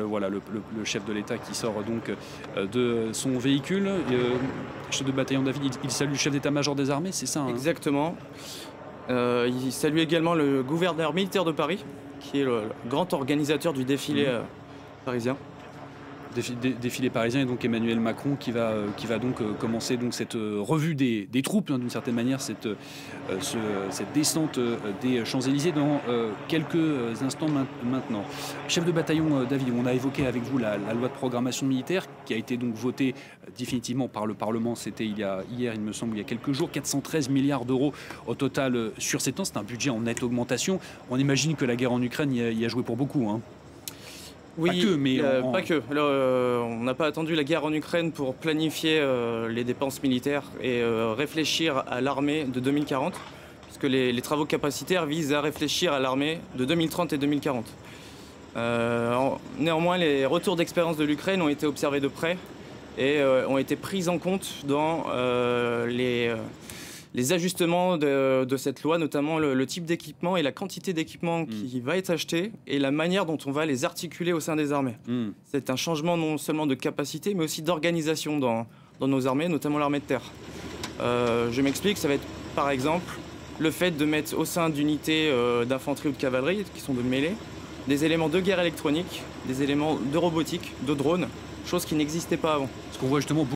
Le, voilà, le, le- le chef de l'État qui sort donc euh, de son véhicule. Et, euh, chef de bataillon David, il, il salue le chef d'état-major des armées, c'est ça hein? Exactement. Euh, il salue également le gouverneur militaire de Paris, qui est le, grand organisateur du défilé euh, parisien. Défi- dé- défilé parisien et donc Emmanuel Macron qui va, euh, qui va donc euh, commencer donc cette euh, revue des, des troupes hein, d'une certaine manière cette, ce- cette descente des Champs-Élysées dans quelques instants main- maintenant. Chef de bataillon David, on a évoqué avec vous la, loi de programmation militaire qui a été donc votée définitivement par le Parlement, c'était il y a hier il me semble il y a quelques jours, 413 milliards d'euros au total sur ces temps, c'est un budget en nette augmentation. On imagine que la guerre en Ukraine y a, y a joué pour beaucoup. hein. Oui, que, mais euh, en- pas que. Là, euh, on n'a pas attendu la guerre en Ukraine pour planifier euh, les dépenses militaires et réfléchir à l'armée de 2040, puisque les, les travaux capacitaires visent à réfléchir à l'armée de 2030 et 2040. Euh, en- néanmoins, les retours d'expérience de l'Ukraine ont été observés de près et ont été pris en compte dans les, les ajustements de, de cette loi, notamment le, le type d'équipement et la quantité d'équipement qui va être acheté et la manière dont on va les articuler au sein des armées. Hmm. C'est un changement non seulement de capacité, mais aussi d'organisation dans, dans nos armées, notamment l'armée de terre. Euh, je m'explique, ça va être par exemple le fait de mettre au sein d'unités euh, d'infanterie ou de cavalerie, qui sont de mêlée, des éléments de guerre électronique, des éléments de robotique, de drones, chose qui n'existait pas avant. Parce qu'on voit justement